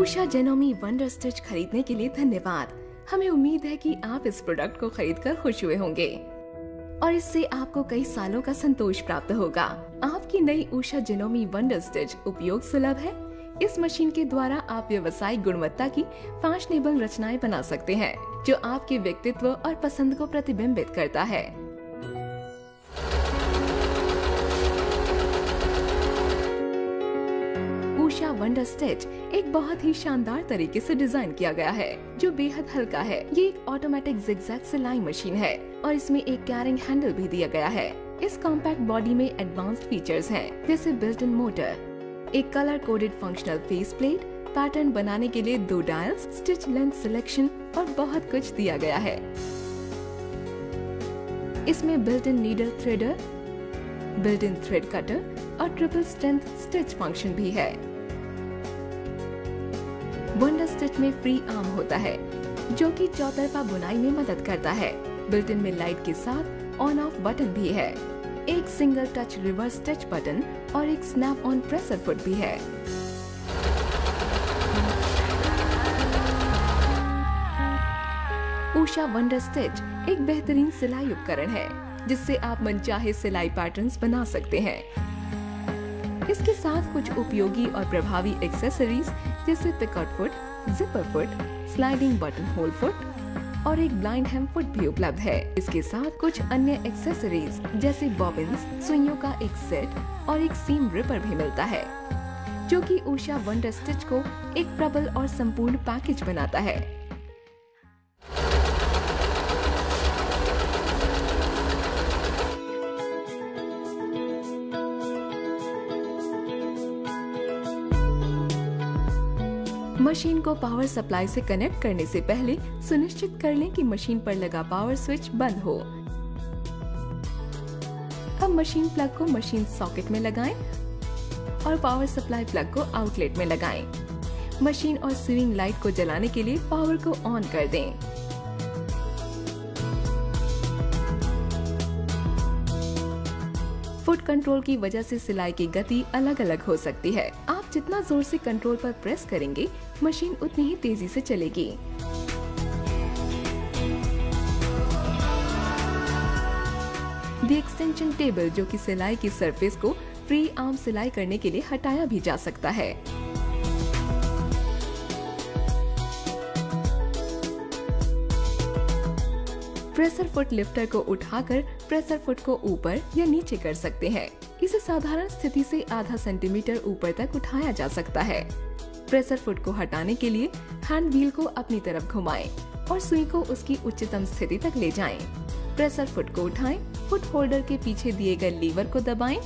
Usha जेनोमी wonder stitch खरीदने के लिए धन्यवाद। हमें उम्मीद है कि आप इस प्रोडक्ट को खरीदकर खुश हुए होंगे। और इससे आपको कई सालों का संतोष प्राप्त होगा। आपकी नई उषा जेनोमी वंडर स्टिच उपयोग सुलभ है। इस मशीन के द्वारा आप व्यवसायिक गुणवत्ता की फैशनेबल रचनाएँ बना सकते हैं, जो आपके व्यक्तित्व और पसंद को प्रतिबिंबित करता है। उषा वंडर स्टिच एक बहुत ही शानदार तरीके से डिज़ाइन किया गया है जो बेहद हल्का है। ये एक ऑटोमेटिक जिगजैग सिलाई मशीन है और इसमें एक कैरिंग हैंडल भी दिया गया है। इस कॉम्पैक्ट बॉडी में एडवांस्ड फीचर्स हैं, जैसे बिल्ट इन मोटर एक colour coded functional face plate pattern बनाने के लिए दो डायल्स स्टिच लेंथ सिलेक्शन और बहुत कुछ दिया गया है। इसमें built in needle threader built in thread cutter और ट्रिपल स्ट्रेंथ स्टिच फ़ंक्शन भी है। वंडर स्टिच में फ्री आर्म होता है, जो कि चौतरफा बुनाई में मदद करता है। बिल्ट में लाइट के साथ ऑन ऑफ़ बटन भी है। एक single touch reverse stitch button और एक स्नैप ऑन प्रेसर फुट भी है। उषा वंडर स्टिच एक बेहतरीन सिलाई उपकरण है, जिससे आप मनचाहे सिलाई पैटर्न्स बना सकते हैं। इसके साथ कुछ उपयोगी और प्रभावी एक्सेसरीज जैसे pickout foot zipper foot sliding button hole foot और एक ब्लाइंड हेम फुट भी उपलब्ध है। इसके साथ कुछ अन्य एक्सेसरीज जैसे बॉबिन्स सुइयों का एक सेट और एक सीम रिपर भी मिलता है, जो कि ऊषा वंडर स्टिच को एक प्रबल और संपूर्ण पैकेज बनाता है। मशीन को पावर सप्लाई से कनेक्ट करने से पहले सुनिश्चित कर लें कि मशीन पर लगा पावर स्विच बंद हो। अब मशीन प्लग को मशीन सॉकेट में लगाएँ और पावर सप्लाई प्लग को आउटलेट में लगाएँ। मशीन और स्विंग लाइट को जलाने के लिए पावर को ऑन कर दें। फुट कंट्रोल की वजह से सिलाई की गति अलग अलग हो सकती है। आप जितना ज़ोर से कंट्रोल पर प्रेस करेंगे मशीन उतनी ही तेज़ी से चलेगी। दी एक्सटेंशन टेबल जो कि सिलाई की सरफेस को फ्री आर्म सिलाई करने के लिए हटाया भी जा सकता है। प्रेशर फुट लिफ्टर को उठाकर प्रेशर फुट को ऊपर या नीचे कर सकते हैं। इसे साधारण स्थिति से आधा सेंटीमीटर ऊपर तक उठाया जा सकता है। प्रेशर फुट को हटाने के लिए हैंड व्हील को अपनी तरफ़ घुमाएँ और सुई को उसकी उच्चतम स्थिति तक ले जाएँ। प्रेशर फुट को उठाएँ, फुट होल्डर के पीछे दिए गए लीवर को दबाएँ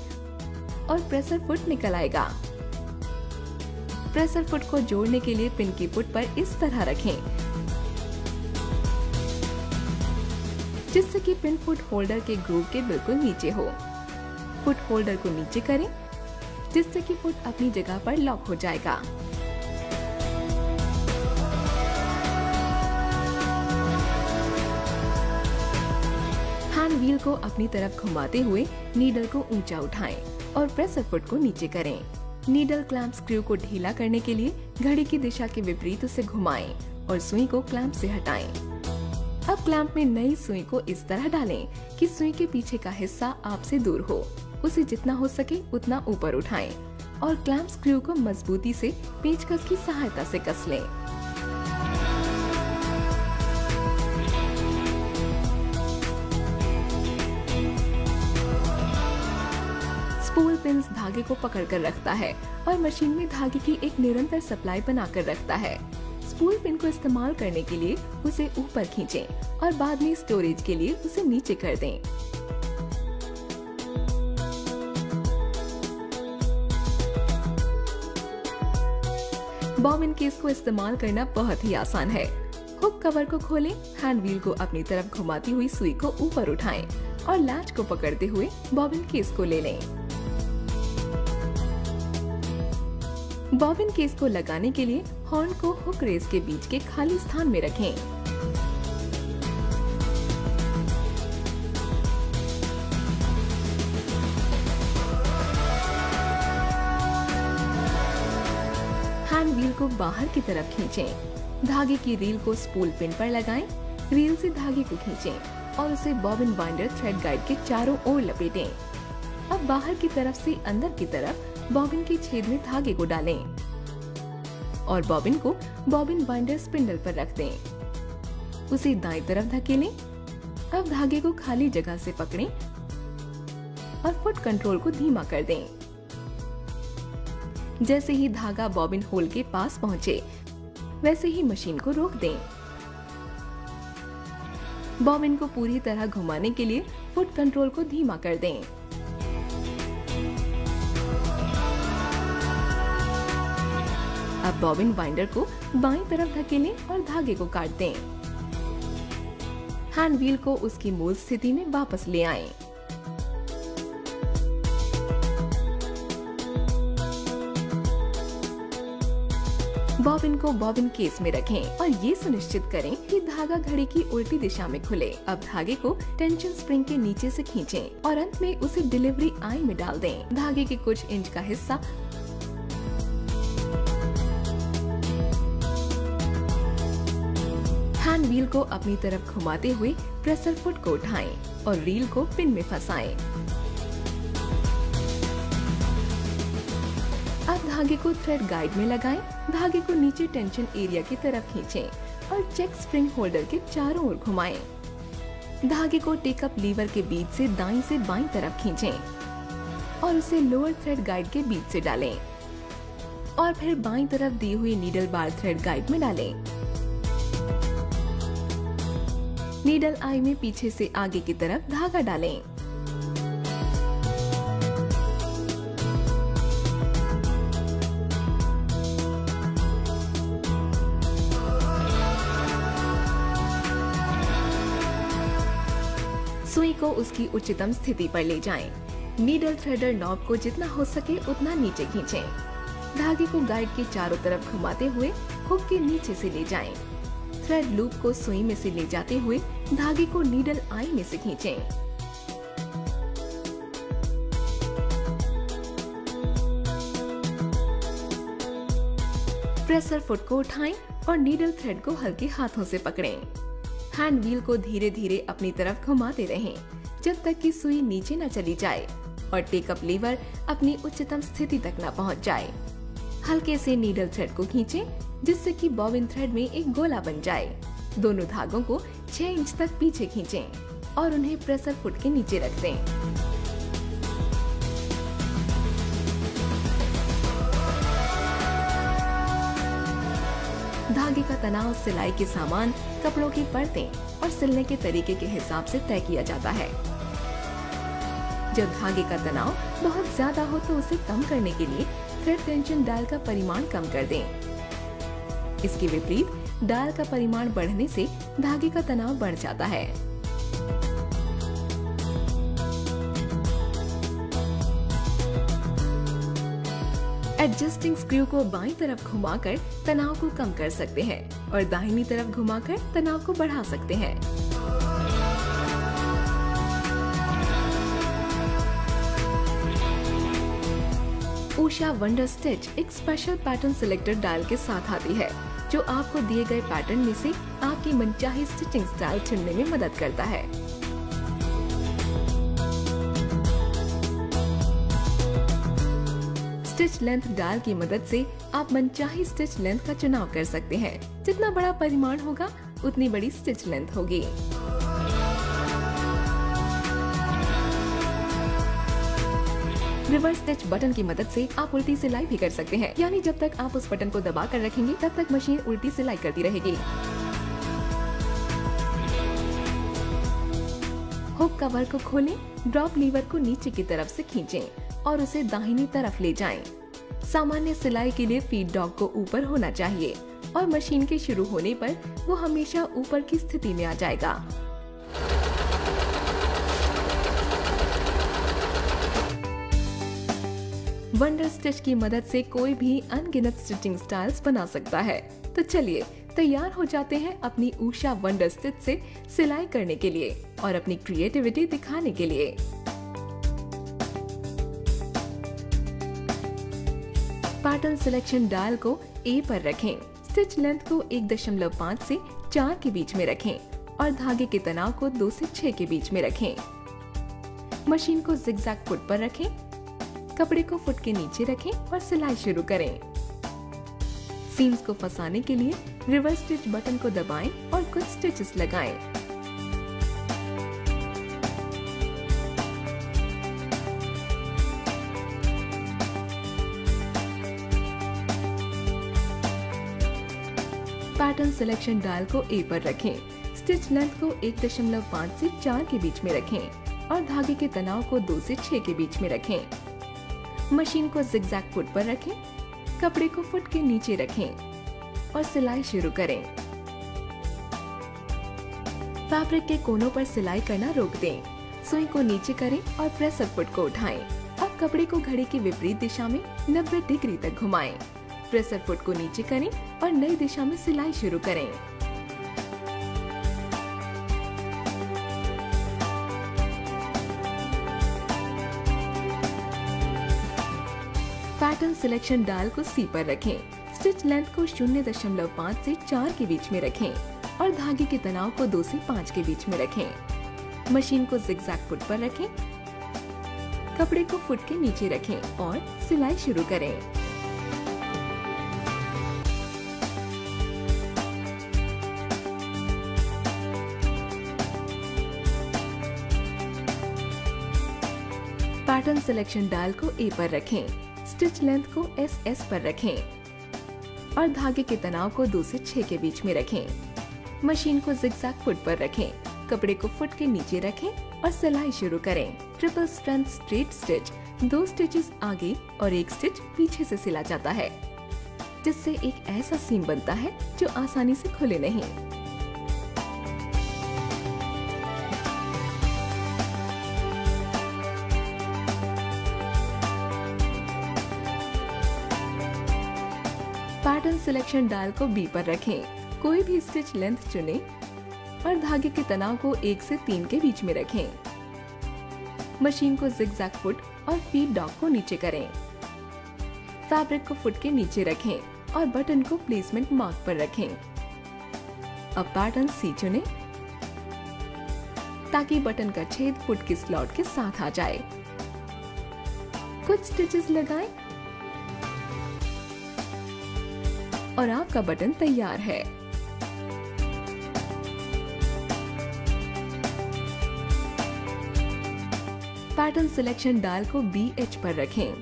और प्रेशर फुट निकल आएगा। प्रेशर फुट को जोड़ने के लिए पिन की फुट पर इस तरह रखें। जिससे कि पिन फुट होल्डर के ग्रूव के बिल्कुल नीचे हो। फुट होल्डर को नीचे करें, जिससे कि फुट अपनी जगह पर लॉक हो जाएगा। हैंड व्हील को अपनी तरफ़ घुमाते हुए नीडल को ऊँचा उठाएँ और प्रेसर फुट को नीचे करें। नीडल क्लैंप स्क्रू को ढीला करने के लिए घड़ी की दिशा के विपरीत उसे घुमाएँ और सुई को क्लैंप से हटाएँ। अब क्लैंप में नई सुई को इस तरह डालें कि सुई के पीछे का हिस्सा आपसे दूर हो। उसे जितना हो सके उतना ऊपर उठाएँ और क्लैंप स्क्रू को मजबूती से पेचकस की सहायता से कस लें। स्पूल पिंस धागे को पकड़कर रखता है और मशीन में धागे की एक निरंतर सप्लाई बनाकर रखता है। स्पूल पिन को इस्तेमाल करने के लिए उसे ऊपर खींचें और बाद में स्टोरेज के लिए उसे नीचे कर दें। बॉबिन केस को इस्तेमाल करना बहुत ही आसान है। हुक कवर को खोलें, हैंड व्हील को अपनी तरफ़ घुमाती हुई सुई को ऊपर उठाएँ और लैच को पकड़ते हुए बॉबिन केस को ले लें। बॉबिन केस को लगाने के लिए हॉर्न को हुक रेस के बीच के खाली स्थान में रखें। को बाहर की तरफ़ खींचें। धागे की रील को स्पूल पिन पर लगाएँ, रील से धागे को खींचें और उसे बॉबिन बाइंडर थ्रेड गाइड के चारों ओर लपेटें। अब बाहर की तरफ़ से अंदर की तरफ़ बॉबिन के छेद में धागे को डालें और बॉबिन को बॉबिन बाइंडर स्पिंडल पर रख दें। उसे दाएँ तरफ़ धकेलें। अब धागे को खाली जगह से पकड़ें और फुट कंट्रोल को धीमा कर दें। जैसे ही धागा बॉबिन होल के पास पहुँचे, वैसे ही मशीन को रोक दें। बॉबिन को पूरी तरह घुमाने के लिए फुट कंट्रोल को धीमा कर दें। अब बॉबिन बाइंडर को बाईं तरफ़ धकेलें और धागे को काट दें। हैंड व्हील को उसकी मूल स्थिति में वापस ले आएँ। बॉबिन को बॉबिन केस में रखें और ये सुनिश्चित करें कि धागा घड़ी की उल्टी दिशा में खुले अब धागे को टेंशन स्प्रिंग के नीचे से खींचें और अंत में उसे डिलीवरी आई में डाल दें धागे के कुछ इंच का हिस्सा हैंड व्हील को अपनी तरफ़ घुमाते हुए प्रेसर फुट को उठाएँ और रील को पिन में फंसाएँ। धागे को थ्रेड गाइड में लगाएँ, धागे को नीचे टेंशन एरिया की तरफ़ खींचें और चेक स्प्रिंग होल्डर के चारों ओर घुमाएँ। धागे को टेकअप लीवर के बीच से दाईं से बाईं तरफ़ खींचें और उसे लोअर थ्रेड गाइड के बीच से डालें और फिर बाईं तरफ़ दी हुई नीडल बार थ्रेड गाइड में डालें। नीडल आई में पीछे से आगे की तरफ़ धागा डालें को उसकी उच्चतम स्थिति पर ले जाएँ। नीडल थ्रेडर नॉब को जितना हो सके उतना नीचे खींचें। धागे को गाइड के चारों तरफ़ घुमाते हुए हुक के नीचे से ले जाएँ। थ्रेड लूप को सुई में से ले जाते हुए धागे को नीडल आई में से खींचें। प्रेसर फुट को उठाएँ और नीडल थ्रेड को हल्के हाथों से पकड़ें। हैंड व्हील को धीरे धीरे अपनी तरफ़ घुमाते रहें, जब तक कि सुई नीचे न चली जाए और टेकअप लीवर अपनी उच्चतम स्थिति तक न पहुँच जाए। हल्के से नीडल थ्रेड को खींचे, जिससे कि बॉबिन थ्रेड में एक गोला बन जाए। दोनों धागों को 6 इंच तक पीछे खींचें और उन्हें प्रेसर फुट के नीचे रख दें। धागे का तनाव, सिलाई के सामान, कपड़ों की परतें और सिलने के तरीके के हिसाब से तय किया जाता है जब धागे का तनाव बहुत ज़्यादा हो तो उसे कम करने के लिए थ्रेड टेंशन डायल का परिमाण कम कर दें। इसके विपरीत डायल का परिमाण बढ़ने से धागे का तनाव बढ़ जाता है एडजस्टिंग स्क्रू को बाईं तरफ़ घुमाकर तनाव को कम कर सकते हैं और दाहिनी तरफ़ घुमाकर तनाव को बढ़ा सकते हैं। उषा वंडर स्टिच एक स्पेशल पैटर्न सिलेक्टर डायल के साथ आती है, जो आपको दिए गए पैटर्न में से आपकी मनचाही स्टिचिंग स्टाइल चुनने में मदद करता है। स्टिच लेंथ डायल की मदद से आप मनचाही स्टिच लेंथ का चुनाव कर सकते हैं। जितना बड़ा परिमाण होगा उतनी बड़ी स्टिच लेंथ होगी। रिवर्स स्टिच बटन की मदद से आप उल्टी सिलाई भी कर सकते हैं। यानी जब तक आप उस बटन को दबा कर रखेंगे तब तक मशीन उल्टी सिलाई करती रहेगी। हुक कवर को खोलें, ड्रॉप लीवर को नीचे की तरफ़ से खींचें और उसे दाहिनी तरफ़ ले जाएँ। सामान्य सिलाई के लिए फ़ीड डॉग को ऊपर होना चाहिए और मशीन के शुरू होने पर वो हमेशा ऊपर की स्थिति में आ जाएगा। वंडर स्टिच की मदद से कोई भी अनगिनत स्टिचिंग स्टाइल्स बना सकता है। तो चलिए, तैयार हो जाते हैं अपनी ऊषा वंडर स्टिच से सिलाई करने के लिए और अपनी क्रिएटिविटी दिखाने के लिए। पैटर्न सिलेक्शन डायल को ए पर रखें। स्टिच लेंथ को एक दशमलव पाँच से चार के बीच में रखें और धागे के तनाव को दो से छह के बीच में रखें। मशीन को जिगजैग फुट पर रखें। कपड़े को फुट के नीचे रखें और सिलाई शुरू करें। सीम्स को फंसाने के लिए रिवर्स स्टिच बटन को दबाएँ और कुछ स्टिचेस लगाएँ। पैटर्न सिलेक्शन डायल को ए पर रखें। स्टिच लेंथ को एक दशमलव पाँच से चार के बीच में रखें और धागे के तनाव को दो से छह के बीच में रखें। मशीन को जिगजैग फुट पर रखें। कपड़े को फुट के नीचे रखें और सिलाई शुरू करें। फैब्रिक के कोनों पर सिलाई करना रोक दें। सुई को नीचे करें और प्रेसर फुट को उठाएँ। अब कपड़े को घड़ी की विपरीत दिशा में 90 डिग्री तक घुमाएँ। प्रेसर फुट को नीचे करें और नई दिशा में सिलाई शुरू करें। पैटर्न सिलेक्शन डायल को सी पर रखें। स्टिच लेंथ को शून्य दशमलव पाँच से चार के बीच में रखें और धागे के तनाव को दो से पाँच के बीच में रखें। मशीन को जिगजैग फुट पर रखें। कपड़े को फुट के नीचे रखें और सिलाई शुरू करें। सिलेक्शन डायल को ए पर रखें स्टिच लेंथ को एस एस पर रखें और धागे के तनाव को दो से छह के बीच में रखें। मशीन को जिगजैग फुट पर रखें, कपड़े को फुट के नीचे रखें और सिलाई शुरू करें। ट्रिपल स्ट्रेंथ स्ट्रेट स्टिच दो स्टिचेस आगे और एक स्टिच पीछे से सिला जाता है, जिससे एक ऐसा सीम बनता है जो आसानी से खुले नहीं। सिलेक्शन डायल को बी पर रखें। कोई भी स्टिच लेंथ चुनें और धागे के तनाव को एक से तीन के बीच में रखें। मशीन को जिगजैग फुट और फ़ीड डॉग को नीचे करें। फैब्रिक को फुट के नीचे रखें और बटन को प्लेसमेंट मार्क पर रखें। अब पैटर्न सी चुने ताकि बटन का छेद फुट के स्लॉट के साथ आ जाए। कुछ स्टिचेस लगाएँ और आपका बटन तैयार है। पैटर्न सिलेक्शन डायल को बी एच पर रखें।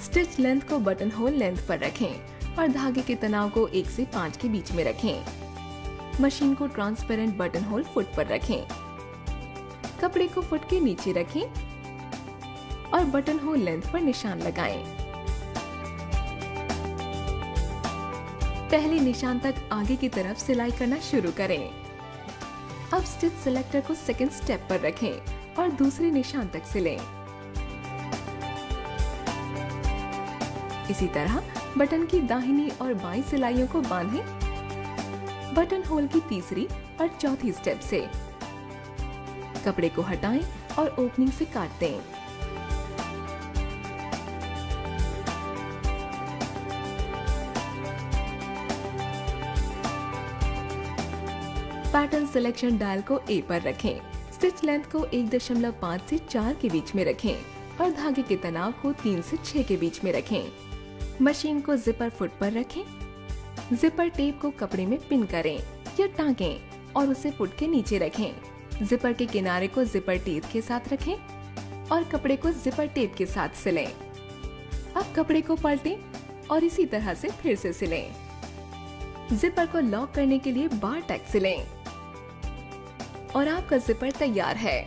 स्टिच लेंथ को बटन होल लेंथ पर रखें और धागे के तनाव को एक से पाँच के बीच में रखें। मशीन को ट्रांसपेरेंट बटन होल फुट पर रखें। कपड़े को फुट के नीचे रखें और बटन होल लेंथ पर निशान लगाएँ। पहले निशान तक आगे की तरफ़ सिलाई करना शुरू करें। अब स्टिच सिलेक्टर को सेकंड स्टेप पर रखें और दूसरे निशान तक सिलें। इसी तरह बटन की दाहिनी और बाई सिलाइयों को बांधें। बटन होल की तीसरी और चौथी स्टेप से। कपड़े को हटाएँ और ओपनिंग से काट दें। पैटर्न सिलेक्शन डायल को ए पर रखें। स्टिच लेंथ को एक दशमलव पाँच से चार के बीच में रखें और धागे के तनाव को तीन से छह के बीच में रखें। मशीन को जिपर फुट पर रखें। जिपर टेप को कपड़े में पिन करें या टांगें और उसे फुट के नीचे रखें। जिपर के किनारे को जिपर टेप के साथ रखें और कपड़े को जिपर टेप के साथ सिलें। अब कपड़े को पलटें और इसी तरह से फिर से सिलें। जिपर को लॉक करने के लिए बार टैग सिलें। और आपका जिपर तैयार है।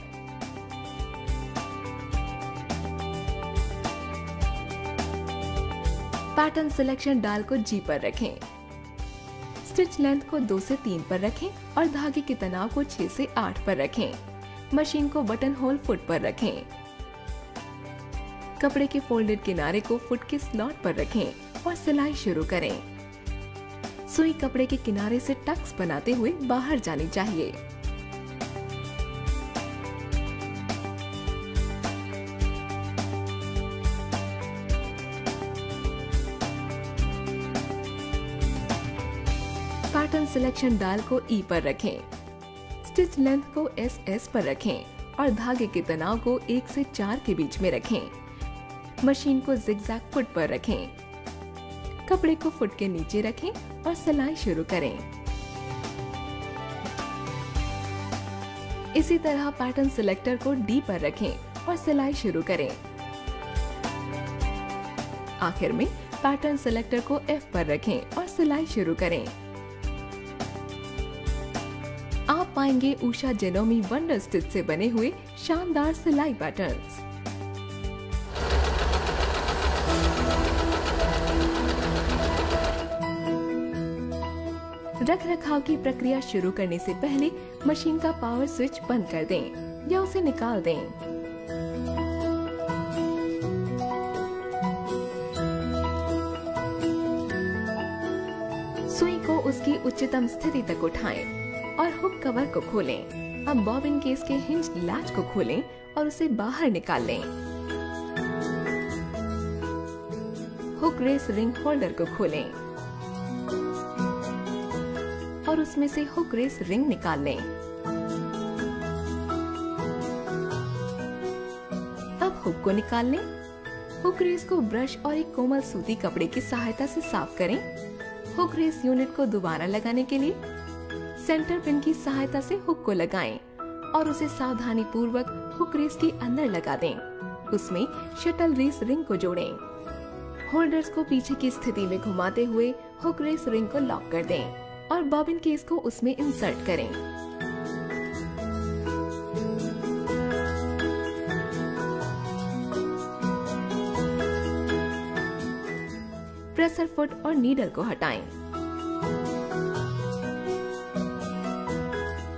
पैटर्न सिलेक्शन डाल को जी पर रखें। स्टिच लेंथ को दो से तीन पर रखें और धागे के तनाव को छह से आठ पर रखें। मशीन को बटन होल फुट पर रखें। कपड़े के फोल्डेड किनारे को फुट के स्लॉट पर रखें और सिलाई शुरू करें। सुई कपड़े के किनारे से टक्स बनाते हुए बाहर जानी चाहिए। सिलेक्शन डायल को ई पर रखें। स्टिच लेंथ को एस एस पर रखें और धागे के तनाव को एक से चार के बीच में रखें। मशीन को जिगजैग फुट पर रखें। कपड़े को फुट के नीचे रखें और सिलाई शुरू करें। इसी तरह पैटर्न सिलेक्टर को डी पर रखें और सिलाई शुरू करें। आखिर में पैटर्न सिलेक्टर को एफ़ पर रखें और सिलाई शुरू करें। पाएँगे उषा जेनोमी वंडर स्टिच से बने हुए शानदार सिलाई पैटर्न्स। रख रखाव की प्रक्रिया शुरू करने से पहले मशीन का पावर स्विच बंद कर दें या उसे निकाल दें सुई को उसकी उच्चतम स्थिति तक उठाएँ और हुक कवर को खोलें। अब बॉबिन केस के हिंज लैच को खोलें और उसे बाहर निकाल लें। हुक रेस रिंग होल्डर को खोलें और उसमें से हुक रेस रिंग निकाल लें। अब हुक को निकाल लें। हुक रेस को ब्रश और एक कोमल सूती कपड़े की सहायता से साफ़ करें हुक रेस यूनिट को दोबारा लगाने के लिए सेंटर पिन की सहायता से हुक को लगाएँ और उसे सावधानी पूर्वक हुक रेस के अंदर लगा दें। उसमें शटल रेस रिंग को जोड़ें। होल्डर्स को पीछे की स्थिति में घुमाते हुए हुक रेस रिंग को लॉक कर दें और बॉबिन केस को उसमें इंसर्ट करें। प्रेसर फुट और नीडल को हटाएँ।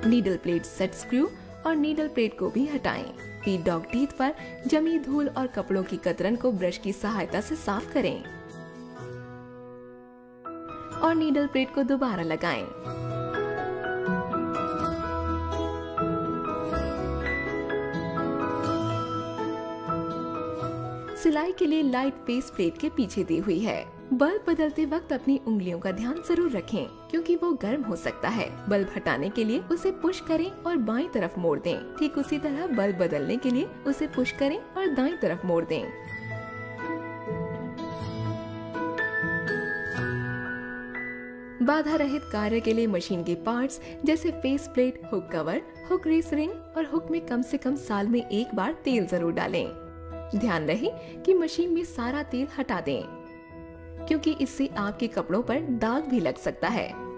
नीडल प्लेट सेट स्क्रू और नीडल प्लेट को भी हटाएँ। फ़ीड डॉग टीथ पर जमी धूल और कपड़ों की कतरन को ब्रश की सहायता से साफ़ करें और नीडल प्लेट को दोबारा लगाएँ। सिलाई के लिए लाइट फेस प्लेट के पीछे दी हुई है बल्ब बदलते वक्त अपनी उंगलियों का ध्यान ज़रूर रखें, क्योंकि वो गर्म हो सकता है। बल्ब हटाने के लिए उसे पुश करें और बाई तरफ़ मोड़ दें। ठीक उसी तरह बल्ब बदलने के लिए उसे पुश करें और दाई तरफ़ मोड़ दें। बाधा रहित कार्य के लिए मशीन के पार्ट्स, जैसे face plate, hook cover, hook race ring और हुक में कम से कम साल में एक बार तेल ज़रूर डालें। ध्यान रहे कि मशीन में सारा तेल हटा दें। क्योंकि इससे आपके कपड़ों पर दाग भी लग सकता है।